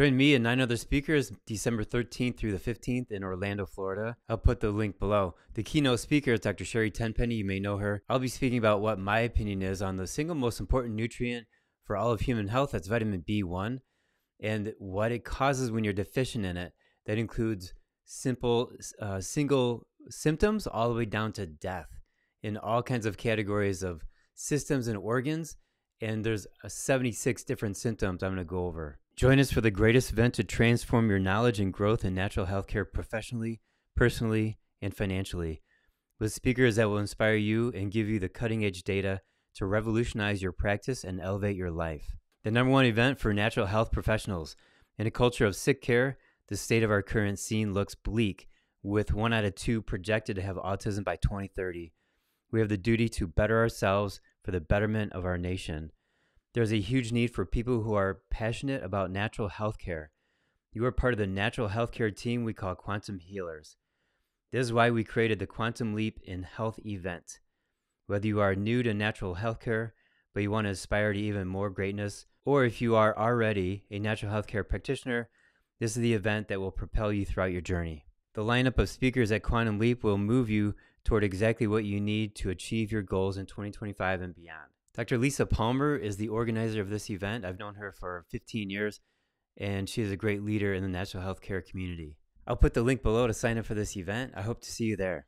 Join me and nine other speakers December 13th through the 15th in Orlando, Florida. I'll put the link below. The keynote speaker is Dr. Sherry Tenpenny. You may know her. I'll be speaking about what my opinion is on the single most important nutrient for all of human health that's vitamin B1 and what it causes when you're deficient in it. That includes simple, uh, single symptoms all the way down to death in all kinds of categories of systems and organs. And there's uh, 76 different symptoms I'm going to go over. Join us for the greatest event to transform your knowledge and growth in natural healthcare professionally, personally, and financially. With speakers that will inspire you and give you the cutting edge data to revolutionize your practice and elevate your life. The number one event for natural health professionals. In a culture of sick care, the state of our current scene looks bleak, with one out of two projected to have autism by 2030. We have the duty to better ourselves for the betterment of our nation. There's a huge need for people who are passionate about natural health care. You are part of the natural healthcare team we call Quantum Healers. This is why we created the Quantum Leap in Health event. Whether you are new to natural healthcare, but you want to aspire to even more greatness, or if you are already a natural healthcare practitioner, this is the event that will propel you throughout your journey. The lineup of speakers at Quantum Leap will move you toward exactly what you need to achieve your goals in 2025 and beyond. Dr. Lisa Palmer is the organizer of this event. I've known her for 15 years, and she is a great leader in the natural health care community. I'll put the link below to sign up for this event. I hope to see you there.